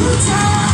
y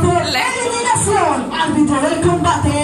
de la generación arbitrará el combate.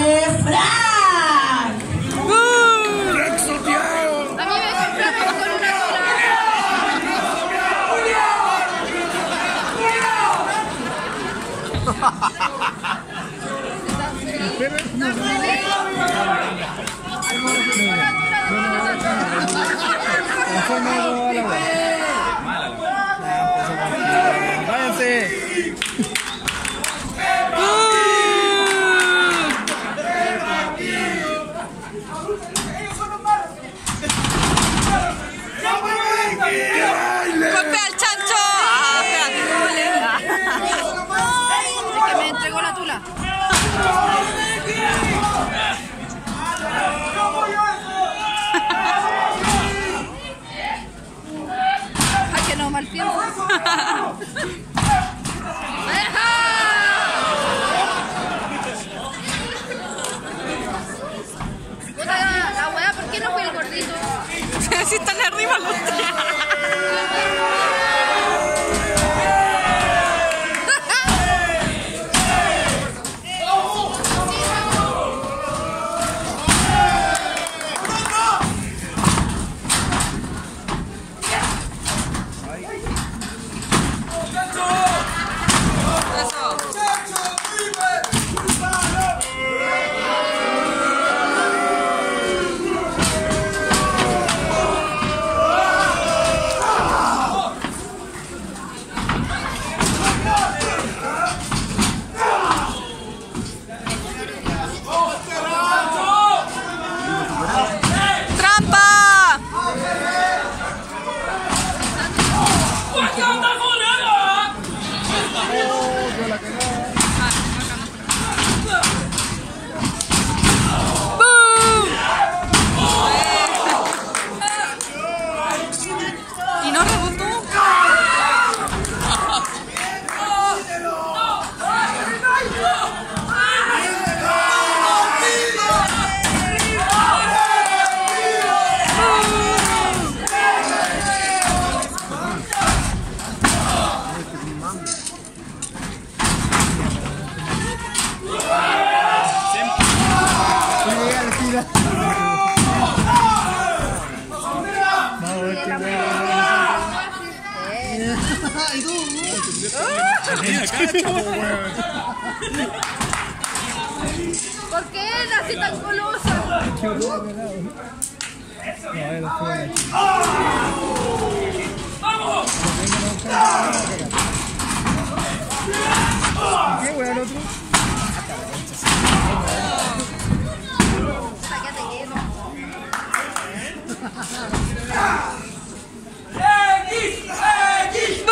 ¿Por qué es así tan golosa? ¡Vamos! ¿Qué weón el otro? X! X!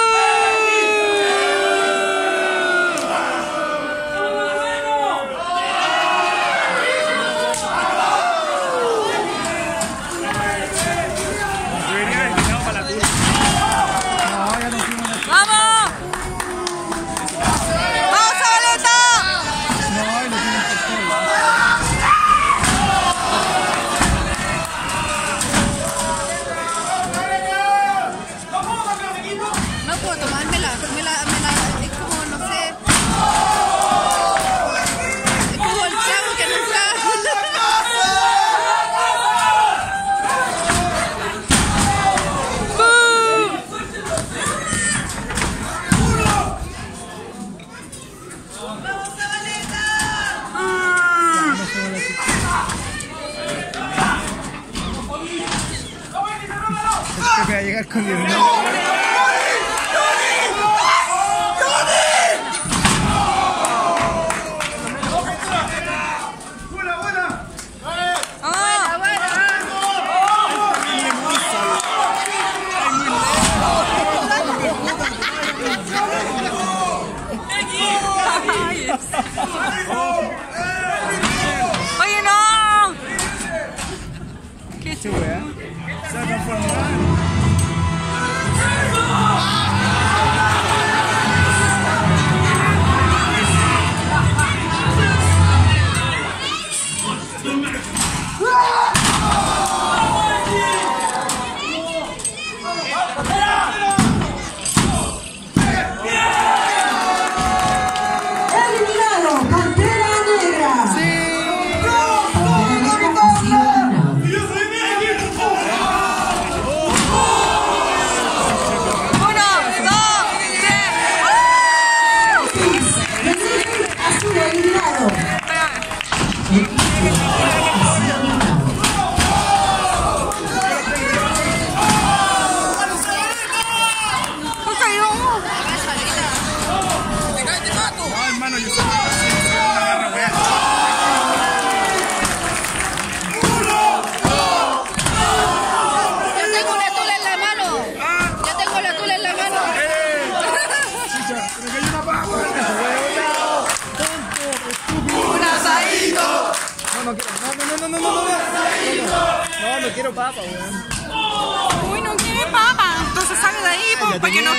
no quiero papa, weón. Uy, no quiere papa. Entonces sale de ahí, pues, ah, porque no.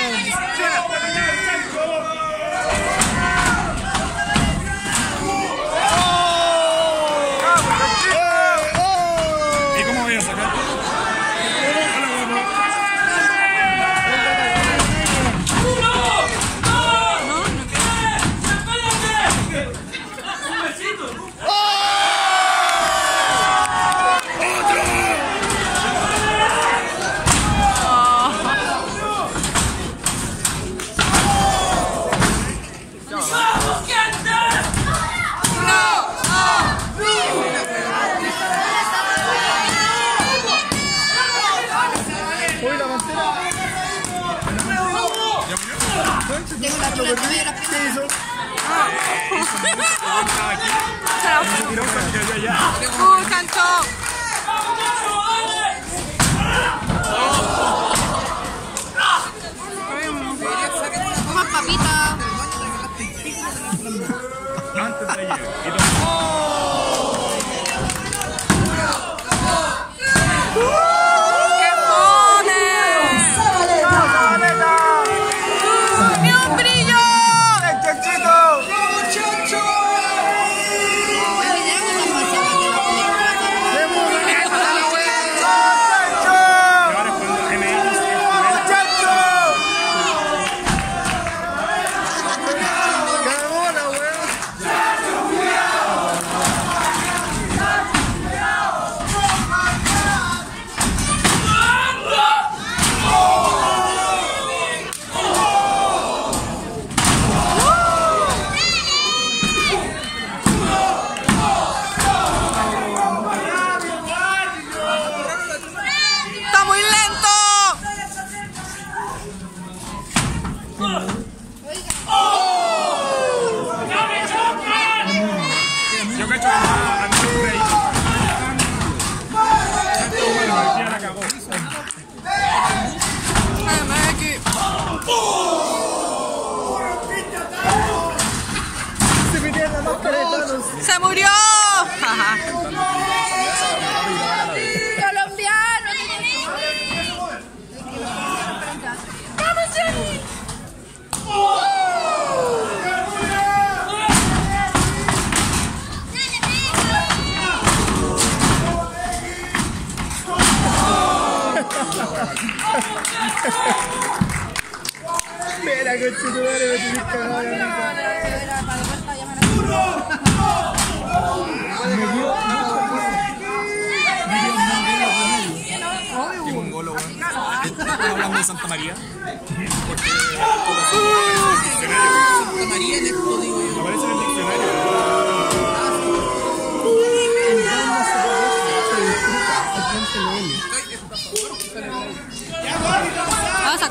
Carlos Bermúdez, ¿qué hizo? Se tiró un ¡Uh, cantó! Papita! Antes de ayer.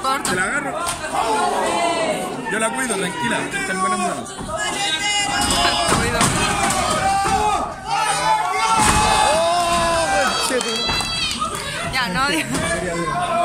Te la agarro. Yo la cuido, tranquila. Está en buenas manos. ¡Oh, ya, no.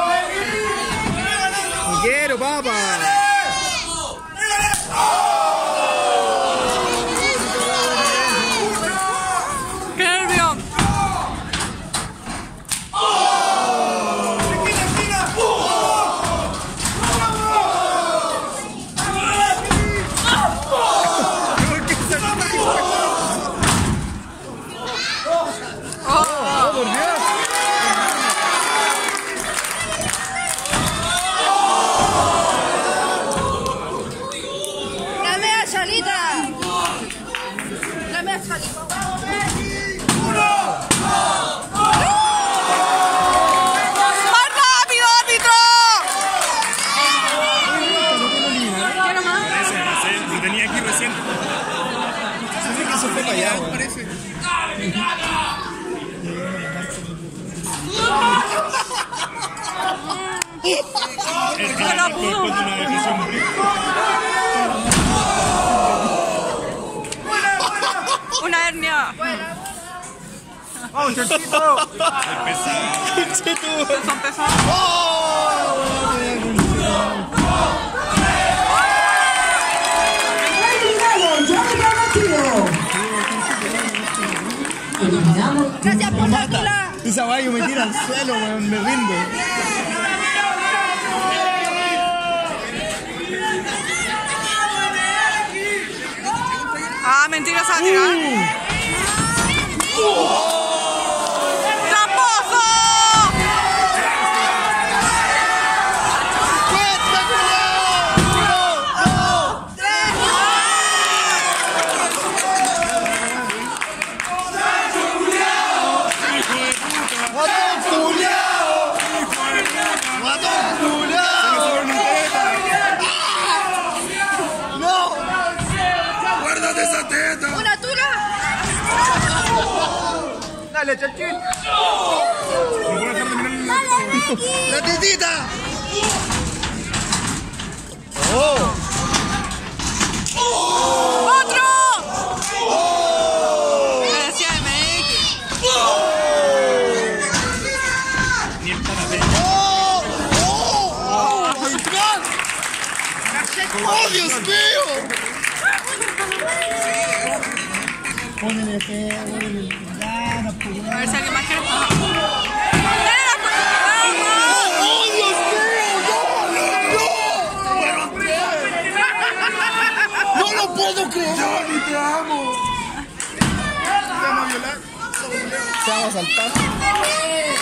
no pudo Una hernia. ¡Vamos, chanchito! ¡Pesado! ¡Pesón, pesado! Gracias por la Esa guay me tira al suelo, me rindo. mentiras a tirar. chachi. No puedo dejar de mirar el... ¡La tetita! ¡Oh! ¡Oh, Dios mío! Pónganle fe, pónganle ver si alguien más quiere. puedo creer. Johnny, te amo. Te amo. Te amo saltar.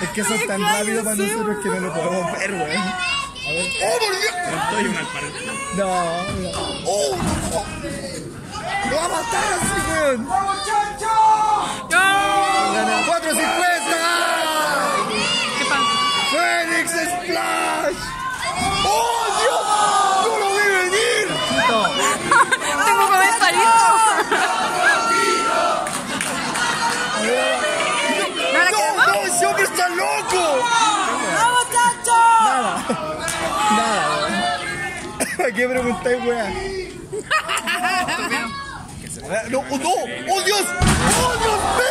Es que eso es tan rápido para nosotros que no lo podemos ver, güey. A ver. ¡Oh, por Dios! Estoy una pared. No, no. ¡Oh! ¡Lo va a matar así, weón! ¡Vamos, ¡No! ¡Cuatro cincuenta! ¿Qué pasa? ¡Fénix Splash! ¡Oh! No, oh, no, oh Dios, oh Dios mío.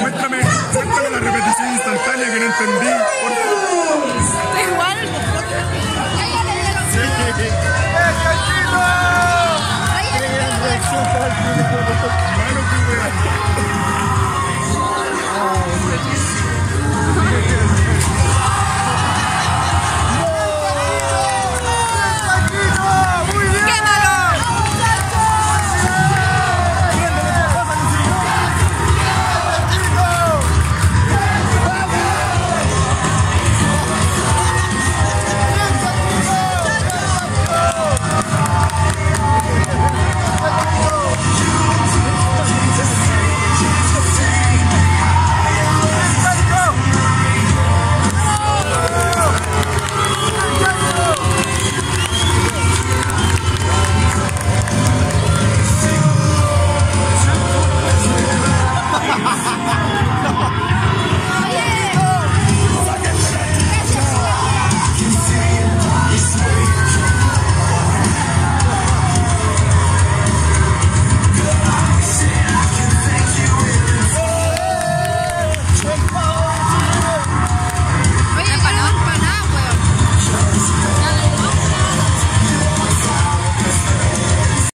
Cuéntame, cuéntame la repetición instantánea que entendí. Igual. Thank you.